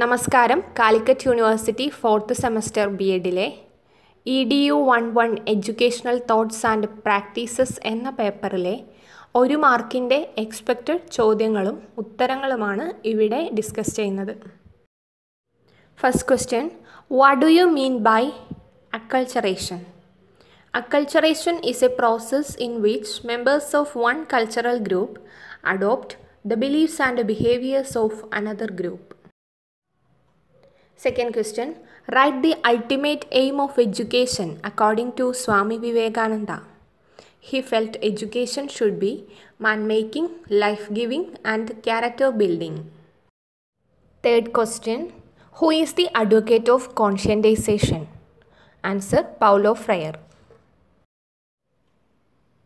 നമസ്കാരം. Calicut university fourth semester B എഡിലെ E D U one one educational thoughts and practices എന്ന പേപ്പറിലെ ഒരു മാർക്കിന്റെ എക്സ്പെക്റ്റഡ് ചോദ്യങ്ങളും ഉത്തരങ്ങളുമാണ് ഇവിടെ ഡിസ്കസ് ചെയ്യുന്നത്. First question what do you mean by acculturation acculturation is a process in which members of one cultural group adopt the beliefs and behaviours of another group. Second question Write the ultimate aim of education according to Swami Vivekananda. He felt education should be man making, life giving, and character building. Third question Who is the advocate of conscientization? Answer Paulo Freire.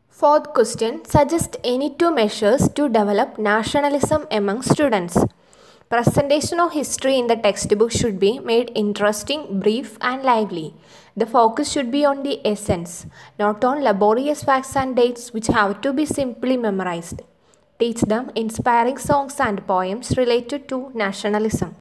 Fourth question Suggest any two measures to develop nationalism among students. Presentation of history in the textbook should be made interesting, brief, and lively. The focus should be on the essence, not on laborious facts and dates which have to be simply memorized. Teach them inspiring songs and poems related to nationalism.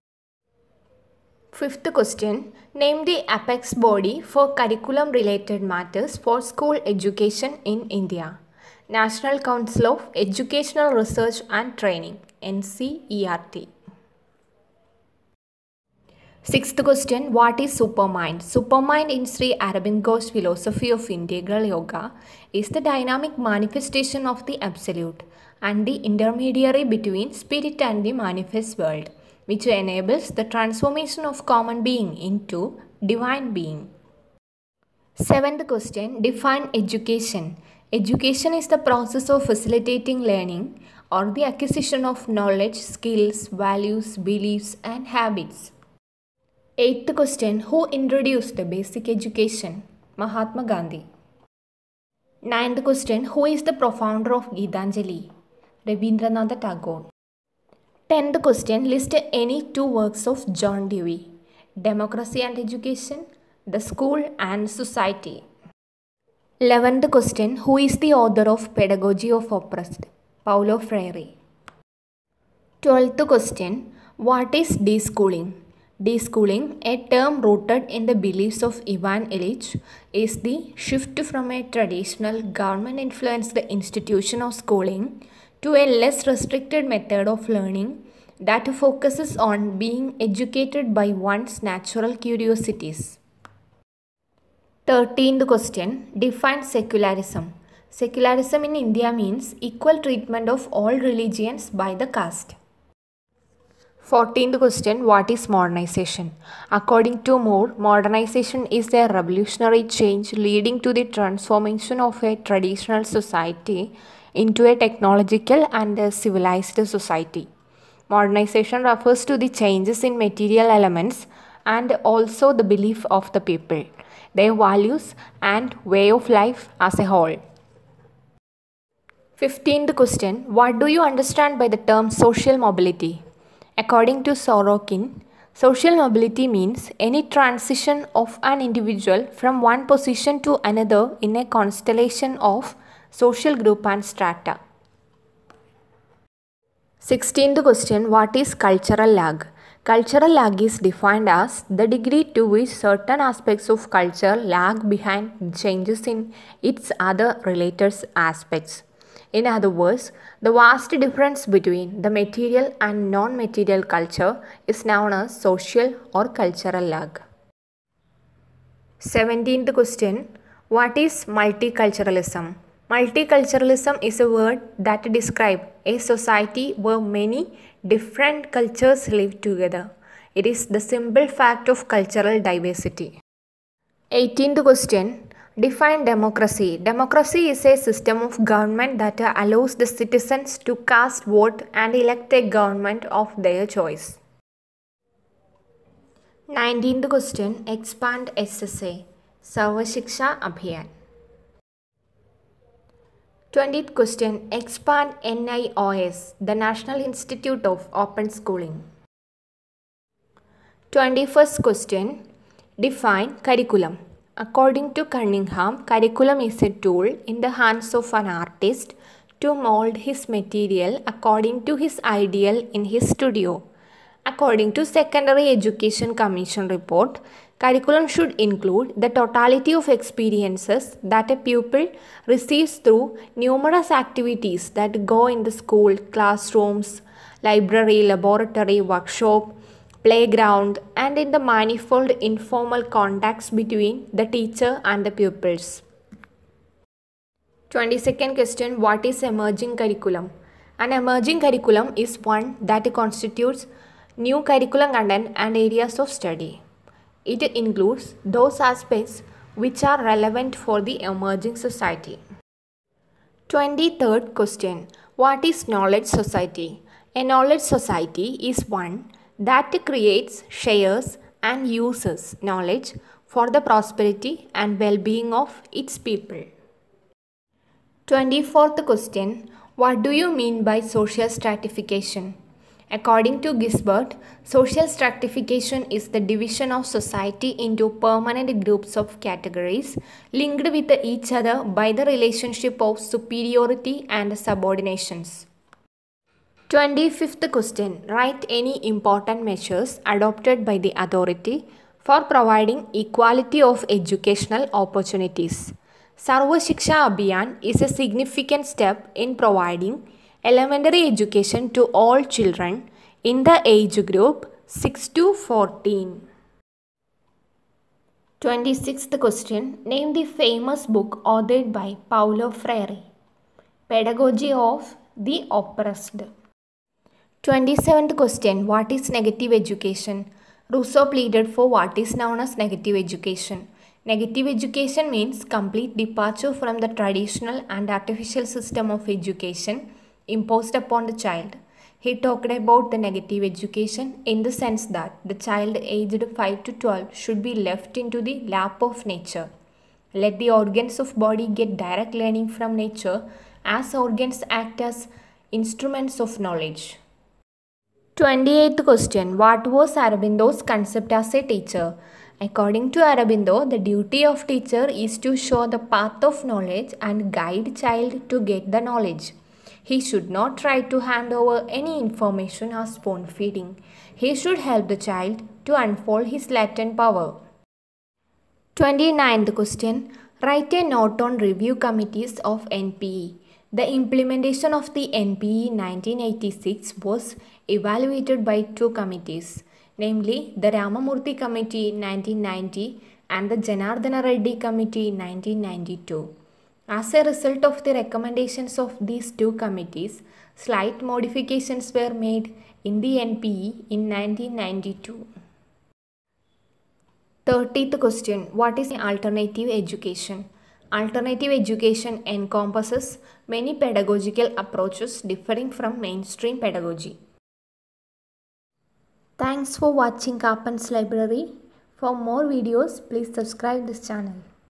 Fifth question Name the apex body for curriculum related matters for school education in India. National Council of Educational Research and Training NCERT. Sixth question What is Supermind? Supermind in Sri Aurobindo's philosophy of integral yoga is the dynamic manifestation of the absolute and the intermediary between spirit and the manifest world which enables the transformation of common being into divine being. Seventh question Define education. Education is the process of facilitating learning or the acquisition of knowledge, skills, values, beliefs, and habits. Eighth question Who introduced basic education? Mahatma Gandhi. Ninth question Who is the profounder of Gitanjali? Rabindranath Tagore. Tenth question List any two works of John Dewey Democracy and Education, The School and Society. Eleventh question Who is the author of Pedagogy of Oppressed? Paulo Freire. Twelfth question What is deschooling? Deschooling, a term rooted in the beliefs of Ivan Illich, is the shift from a traditional government influenced institution of schooling to a less restricted method of learning that focuses on being educated by one's natural curiosities. 13th question Define secularism. Secularism in India means equal treatment of all religions by the caste. 14th question What is modernization? According to Moore, modernization is a revolutionary change leading to the transformation of a traditional society into a technological and a civilized society. Modernization refers to the changes in material elements and also the belief of the people, their values, and way of life as a whole. 15th question What do you understand by the term social mobility? According to Sorokin, social mobility means any transition of an individual from one position to another in a constellation of social group and strata. 16th question What is cultural lag? Cultural lag is defined as the degree to which certain aspects of culture lag behind changes in its other related aspects. In other words, the vast difference between the material and non material culture is known as social or cultural lag. 17th question What is multiculturalism? Multiculturalism is a word that describes a society where many different cultures live together. It is the simple fact of cultural diversity. 18th question Define democracy. Democracy is a system of government that allows the citizens to cast vote and elect a government of their choice. 19th question Expand SSA. Sarva Shiksha Abhiyan. 20th question Expand NIOS, the National Institute of Open Schooling. 21st question Define curriculum. According to Cunningham, curriculum is a tool in the hands of an artist to mold his material according to his ideal in his studio. According to Secondary Education Commission report, curriculum should include the totality of experiences that a pupil receives through numerous activities that go in the school, classrooms, library, laboratory, workshop, playground, and in the manifold informal contacts between the teacher and the pupils. 22nd question What is emerging curriculum? An emerging curriculum is one that constitutes new curriculum content and areas of study. It includes those aspects which are relevant for the emerging society. 23rd question What is knowledge society? A knowledge society is one that creates, shares, and uses knowledge for the prosperity and well being of its people. 24th question What do you mean by social stratification? According to Gisbert, social stratification is the division of society into permanent groups of categories linked with each other by the relationship of superiority and subordinations. 25th question Write any important measures adopted by the authority for providing equality of educational opportunities. Sarva Shiksha Abhiyan is a significant step in providing elementary education to all children in the age group 6 to 14. 26th question Name the famous book authored by Paulo Freire. Pedagogy of the Oppressed. 27th question What is negative education? Rousseau pleaded for what is known as negative education. Negative education means complete departure from the traditional and artificial system of education imposed upon the child. He talked about the negative education in the sense that the child aged 5 to 12 should be left into the lap of nature. Let the organs of body get direct learning from nature as organs act as instruments of knowledge. 28th question What was Aurobindo's concept as a teacher? According to Aurobindo, the duty of teacher is to show the path of knowledge and guide child to get the knowledge. He should not try to hand over any information as spoon feeding. He should help the child to unfold his latent power. 29th question Write a note on review committees of NPE. The implementation of the NPE 1986 was evaluated by two committees namely the Ramamurthy Committee 1990 and the Janardana Reddy Committee 1992. As a result of the recommendations of these two committees, slight modifications were made in the NPE in 1992. 30th question What is alternative education? Alternative education encompasses many pedagogical approaches differing from mainstream pedagogy. Thanks for watching Kappen's Library. For more videos, please subscribe this channel.